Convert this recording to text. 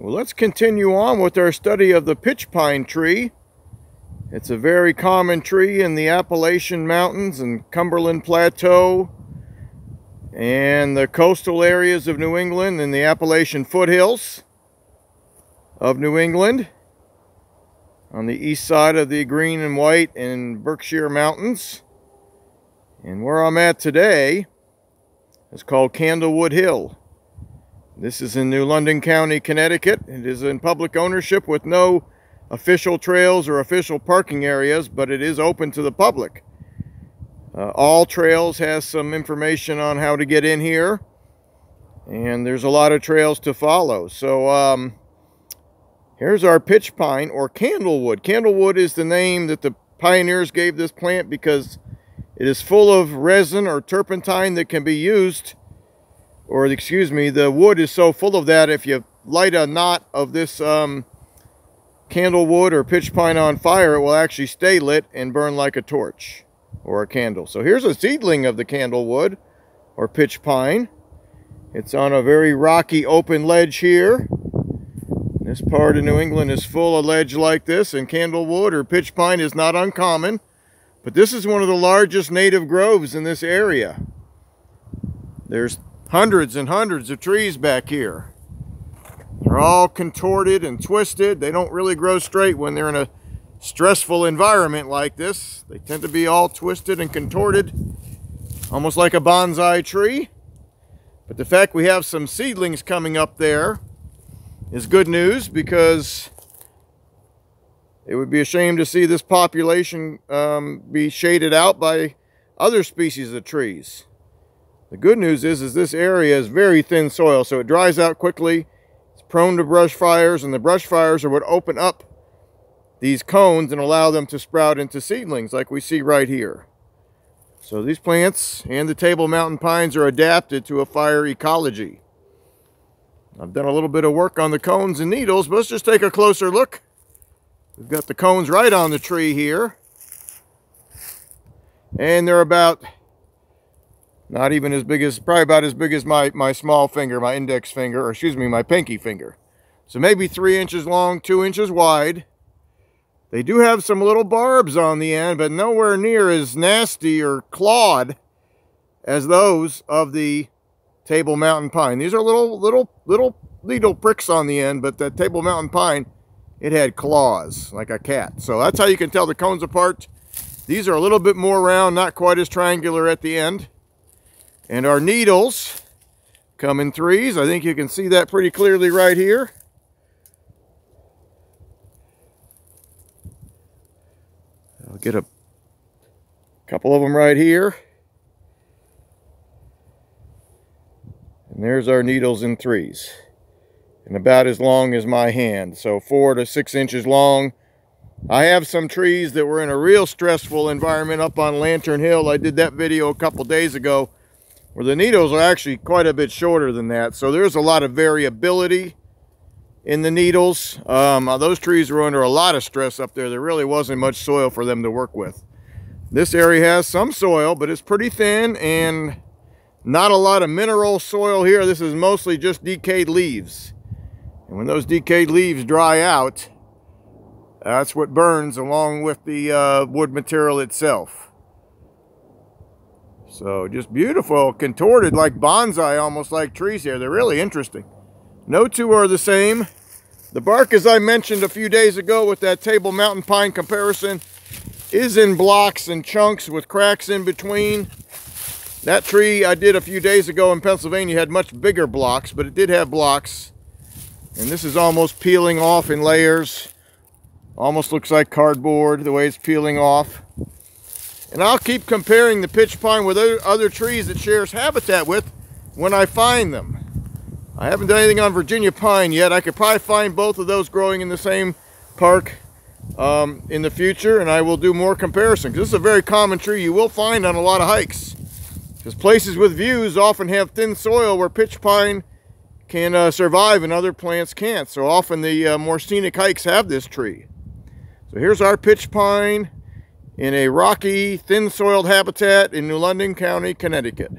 Well, let's continue on with our study of the pitch pine tree. It's a very common tree in the Appalachian Mountains and Cumberland Plateau and the coastal areas of New England and the Appalachian foothills of New England on the east side of the green and white and Berkshire Mountains. And where I'm at today is called Candlewood Hill. This is in New London County, Connecticut. It is in public ownership with no official trails or official parking areas, but it is open to the public. Uh, AllTrails has some information on how to get in here, and there's a lot of trails to follow. So um, here's our pitch pine or candlewood. Candlewood is the name that the pioneers gave this plant because it is full of resin or turpentine that can be used or excuse me, the wood is so full of that if you light a knot of this um, candle wood or pitch pine on fire, it will actually stay lit and burn like a torch or a candle. So here's a seedling of the candle wood or pitch pine. It's on a very rocky open ledge here. This part of New England is full of ledge like this and candle wood or pitch pine is not uncommon. But this is one of the largest native groves in this area. There's hundreds and hundreds of trees back here. They're all contorted and twisted. They don't really grow straight when they're in a stressful environment like this. They tend to be all twisted and contorted, almost like a bonsai tree. But the fact we have some seedlings coming up there is good news because it would be a shame to see this population um, be shaded out by other species of trees. The good news is, is this area is very thin soil, so it dries out quickly. It's prone to brush fires, and the brush fires are what open up these cones and allow them to sprout into seedlings like we see right here. So these plants and the Table Mountain pines are adapted to a fire ecology. I've done a little bit of work on the cones and needles, but let's just take a closer look. We've got the cones right on the tree here. And they're about not even as big as, probably about as big as my, my small finger, my index finger, or excuse me, my pinky finger. So maybe three inches long, two inches wide. They do have some little barbs on the end, but nowhere near as nasty or clawed as those of the Table Mountain Pine. These are little, little, little needle pricks on the end, but the Table Mountain Pine, it had claws, like a cat. So that's how you can tell the cones apart. These are a little bit more round, not quite as triangular at the end. And our needles come in threes. I think you can see that pretty clearly right here. I'll get a couple of them right here. And there's our needles in threes. And about as long as my hand. So four to six inches long. I have some trees that were in a real stressful environment up on Lantern Hill. I did that video a couple days ago where the needles are actually quite a bit shorter than that. So there's a lot of variability in the needles. Um, uh, those trees were under a lot of stress up there. There really wasn't much soil for them to work with. This area has some soil, but it's pretty thin and not a lot of mineral soil here. This is mostly just decayed leaves. And when those decayed leaves dry out, that's what burns along with the uh, wood material itself. So just beautiful, contorted like bonsai, almost like trees here. They're really interesting. No two are the same. The bark, as I mentioned a few days ago with that Table Mountain Pine comparison, is in blocks and chunks with cracks in between. That tree I did a few days ago in Pennsylvania had much bigger blocks, but it did have blocks. And this is almost peeling off in layers. Almost looks like cardboard, the way it's peeling off. And I'll keep comparing the pitch pine with other, trees it shares habitat with when I find them. I haven't done anything on Virginia pine yet. I could probably find both of those growing in the same park um, in the future, and I will do more comparison. This is a very common tree you will find on a lot of hikes. Because places with views often have thin soil where pitch pine can uh, survive and other plants can't. So often the uh, more scenic hikes have this tree. So here's our pitch pine in a rocky, thin-soiled habitat in New London County, Connecticut.